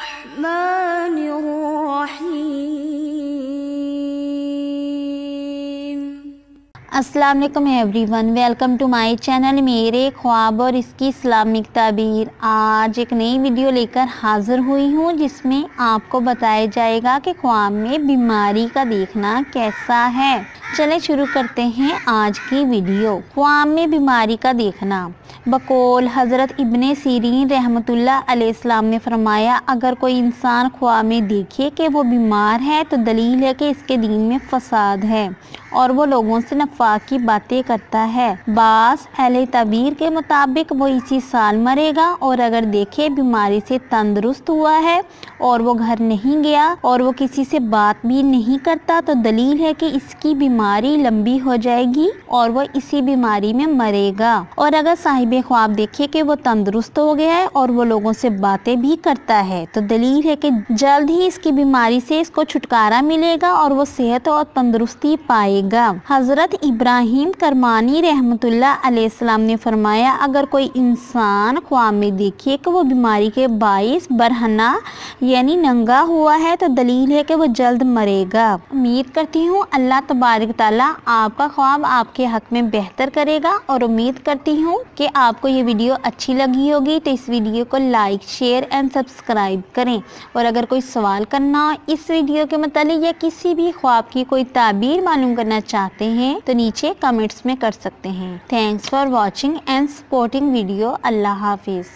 الرحمن الرحیم السلام علیکم everyone welcome to my channel میرے خواب اور اس کی اسلامک تعبیر. آج ایک نئی ویڈیو لے کر حاضر ہوئی ہوں، جس میں آپ کو بتایا جائے گا کہ خواب میں بیماری کا دیکھنا کیسا ہے۔ چلیں شروع کرتے ہیں آج کی ویڈیو۔ خواب میں بیماری کا دیکھنا۔ بقول حضرت ابن سیرین رحمت اللہ علیہ السلام نے فرمایا، اگر کوئی انسان خواب میں دیکھے کہ وہ بیمار ہے، تو دلیل ہے کہ اس کے دین میں فساد ہے اور وہ لوگوں سے نفاق کی باتیں کرتا ہے۔ بعض اہل تعبیر کے مطابق، وہ اسی سال مرے گا اور اگر دیکھے بیماری سے تندرست ہوا ہے اور وہ گھر نہیں گیا اور وہ کسی سے بات بھی نہیں کرتا، تو دلیل ہے کہ اس کی بیماری بیماری لمبی ہو جائے گی اور وہ اسی بیماری میں مرے گا۔ اور اگر صاحب خواب دیکھے کہ وہ تندرست ہو گیا ہے اور وہ لوگوں سے باتیں بھی کرتا ہے، تو دلیل ہے کہ جلد ہی اس کی بیماری سے اس کو چھٹکارا ملے گا اور وہ صحت اور تندرستی پائے گا۔ حضرت ابراہیم کرمانی رحمت اللہ علیہ السلام نے فرمایا، اگر کوئی انسان خواب میں دیکھے کہ وہ بیماری کے باعث برہنہ یعنی ننگا ہوا ہے، تو دلیل ہے کہ وہ جلد مرے گا۔ امید کرتی ہوں اللہ تبارک تعالیٰ آپ کا خواب آپ کے حق میں بہتر کرے گا اور امید کرتی ہوں کہ آپ کو یہ ویڈیو اچھی لگی ہوگی تو اس ویڈیو کو لائک، شیئر اینڈ سبسکرائب کریں۔ اور اگر کوئی سوال کرنا، اس ویڈیو کے متعلق یا کسی بھی خواب کی کوئی تعبیر معلوم کرنا چاہتے ہیں تو نیچے کمنٹس میں کر سکتے ہیں۔ Thanks for watching and supporting video Allah حافظ۔